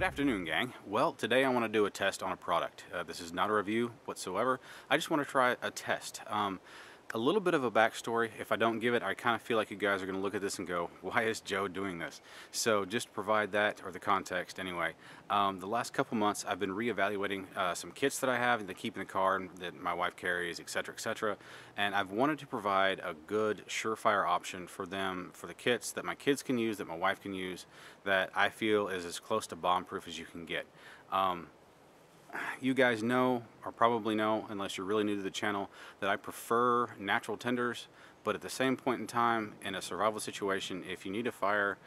Good afternoon, gang. Well, today I want to do a test on a product. Uh, this is not a review whatsoever. I just want to try a test. Um, a little bit of a backstory. If I don't give it, I kind of feel like you guys are going to look at this and go, why is Joe doing this? So just provide that or the context anyway. Um, the last couple months, I've been reevaluating uh, some kits that I have that keep in the car that my wife carries, etc., etc. And I've wanted to provide a good, surefire option for them, for the kits that my kids can use, that my wife can use, that I feel is as close to bomb-proof as you can get. Um, you guys know, or probably know, unless you're really new to the channel, that I prefer natural tinders, but at the same point in time, in a survival situation, if you need a fire,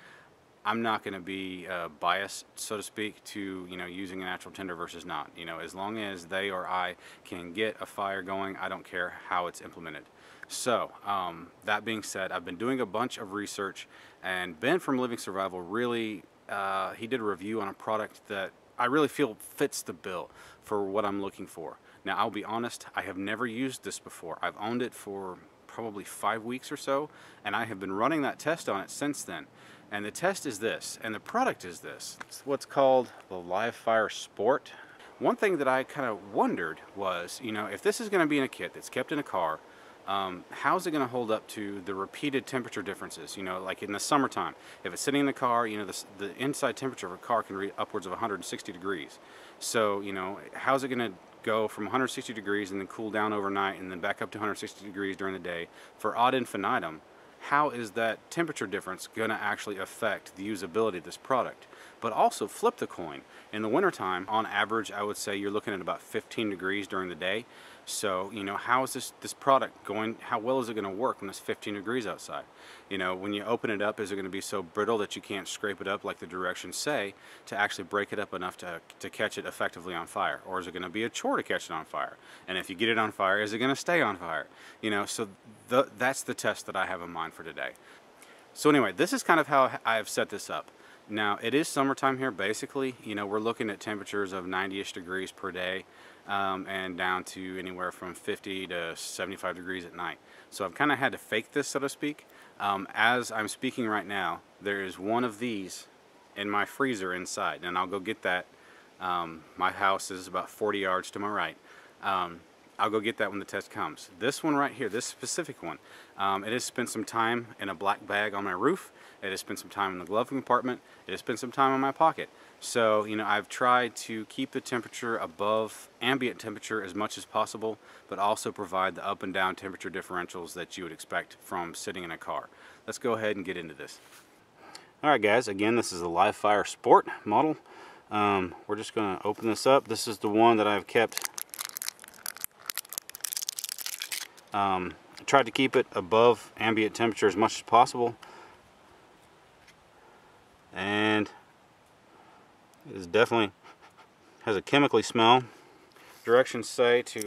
I'm not going to be uh, biased, so to speak, to you know using a natural tinder versus not. You know, as long as they or I can get a fire going, I don't care how it's implemented. So, um, that being said, I've been doing a bunch of research, and Ben from Living Survival really, uh, he did a review on a product that I really feel fits the bill for what I'm looking for. Now, I'll be honest, I have never used this before. I've owned it for probably five weeks or so, and I have been running that test on it since then. And the test is this, and the product is this. It's what's called the Live Fire Sport. One thing that I kind of wondered was, you know, if this is going to be in a kit that's kept in a car, um, how's it going to hold up to the repeated temperature differences? You know, like in the summertime, if it's sitting in the car, you know, the, the inside temperature of a car can reach upwards of 160 degrees. So, you know, how's it going to go from 160 degrees and then cool down overnight and then back up to 160 degrees during the day for ad infinitum? How is that temperature difference going to actually affect the usability of this product? But also flip the coin. In the wintertime, on average, I would say you're looking at about 15 degrees during the day. So, you know, how is this, this product going, how well is it going to work when it's 15 degrees outside? You know, when you open it up, is it going to be so brittle that you can't scrape it up like the directions say to actually break it up enough to, to catch it effectively on fire? Or is it going to be a chore to catch it on fire? And if you get it on fire, is it going to stay on fire? You know, so the, that's the test that I have in mind for today. So anyway, this is kind of how I've set this up. Now, it is summertime here, basically. You know, we're looking at temperatures of 90-ish degrees per day um, and down to anywhere from 50 to 75 degrees at night. So I've kind of had to fake this, so to speak. Um, as I'm speaking right now, there is one of these in my freezer inside, and I'll go get that. Um, my house is about 40 yards to my right. I'll go get that when the test comes. This one right here, this specific one, um, it has spent some time in a black bag on my roof. It has spent some time in the glove compartment. It has spent some time in my pocket. So, you know, I've tried to keep the temperature above ambient temperature as much as possible, but also provide the up and down temperature differentials that you would expect from sitting in a car. Let's go ahead and get into this. Alright guys, again, this is a Live Fire Sport model. Um, we're just going to open this up. This is the one that I've kept. Um, tried to keep it above ambient temperature as much as possible. And it definitely has a chemically smell. Directions say to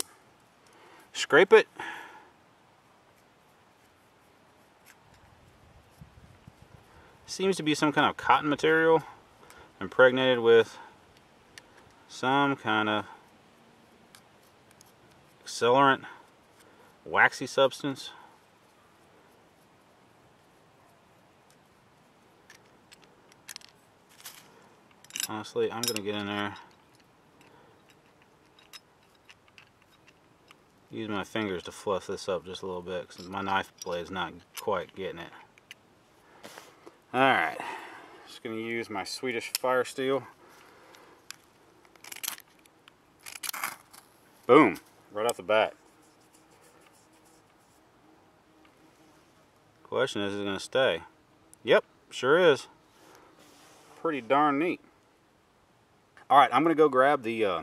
scrape it. Seems to be some kind of cotton material impregnated with some kind of accelerant waxy substance. honestly I'm gonna get in there. Use my fingers to fluff this up just a little bit because my knife blade is not quite getting it. Alright just gonna use my Swedish fire steel. Boom right off the bat question is is it gonna stay yep sure is pretty darn neat all right, I'm gonna go grab the uh,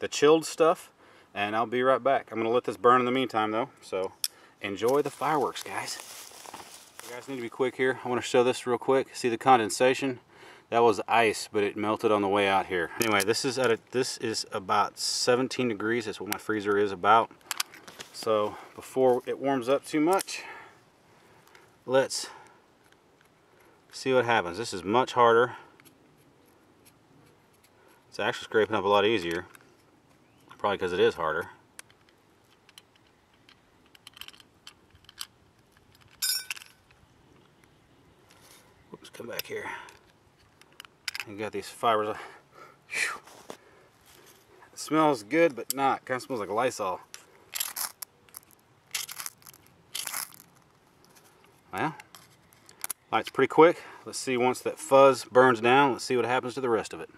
the chilled stuff and I'll be right back. I'm gonna let this burn in the meantime though, so enjoy the fireworks, guys. You guys need to be quick here. I wanna show this real quick. See the condensation? That was ice, but it melted on the way out here. Anyway, this is at a, this is about 17 degrees. That's what my freezer is about. So before it warms up too much, let's see what happens. This is much harder it's actually scraping up a lot easier. Probably because it is harder. Oops, come back here. You got these fibers. It smells good, but not. Kind of smells like Lysol. Well, light's pretty quick. Let's see once that fuzz burns down, let's see what happens to the rest of it.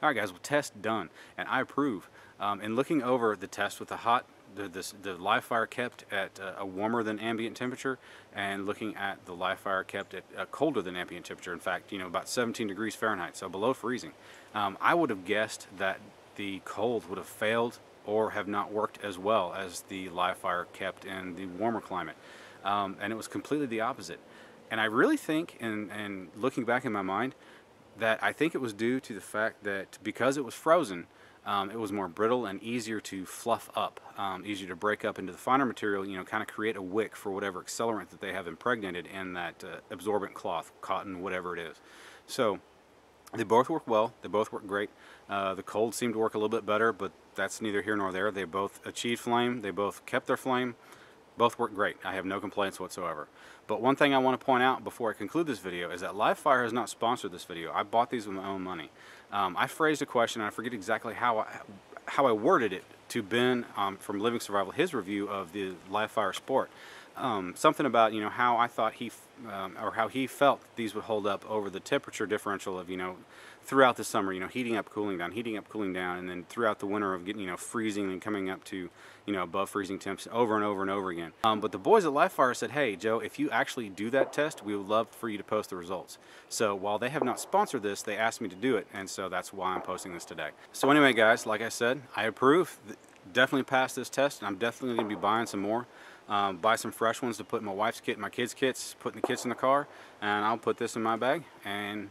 All right, guys, well, test done, and I approve. Um, in looking over the test with the hot, the, this, the live fire kept at uh, a warmer than ambient temperature, and looking at the live fire kept at a colder than ambient temperature. In fact, you know, about 17 degrees Fahrenheit, so below freezing. Um, I would have guessed that the cold would have failed or have not worked as well as the live fire kept in the warmer climate. Um, and it was completely the opposite. And I really think, and, and looking back in my mind, that I think it was due to the fact that because it was frozen, um, it was more brittle and easier to fluff up, um, easier to break up into the finer material, you know, kind of create a wick for whatever accelerant that they have impregnated in that uh, absorbent cloth, cotton, whatever it is. So they both work well, they both work great. Uh, the cold seemed to work a little bit better, but that's neither here nor there. They both achieved flame, they both kept their flame, both work great. I have no complaints whatsoever. But one thing I want to point out before I conclude this video is that Livefire has not sponsored this video. I bought these with my own money. Um, I phrased a question, and I forget exactly how I, how I worded it to Ben um, from Living Survival, his review of the Livefire Sport. Um, something about you know how I thought he um, or how he felt these would hold up over the temperature differential of you know throughout the summer you know heating up cooling down heating up cooling down and then throughout the winter of getting you know freezing and coming up to you know above freezing temps over and over and over again. Um, but the boys at Livefire said hey Joe if you actually do that test we would love for you to post the results. So while they have not sponsored this they asked me to do it and so that's why I'm posting this today. So anyway guys like I said I approve. Definitely passed this test and I'm definitely going to be buying some more um, buy some fresh ones to put in my wife's kit, my kids' kits, putting the kits in the car, and I'll put this in my bag. And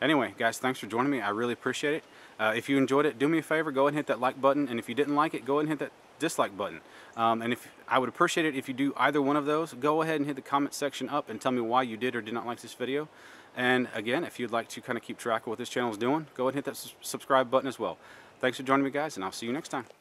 anyway, guys, thanks for joining me. I really appreciate it. Uh, if you enjoyed it, do me a favor, go ahead and hit that like button. And if you didn't like it, go ahead and hit that dislike button. Um, and if I would appreciate it if you do either one of those, go ahead and hit the comment section up and tell me why you did or did not like this video. And again, if you'd like to kind of keep track of what this channel is doing, go ahead and hit that subscribe button as well. Thanks for joining me, guys, and I'll see you next time.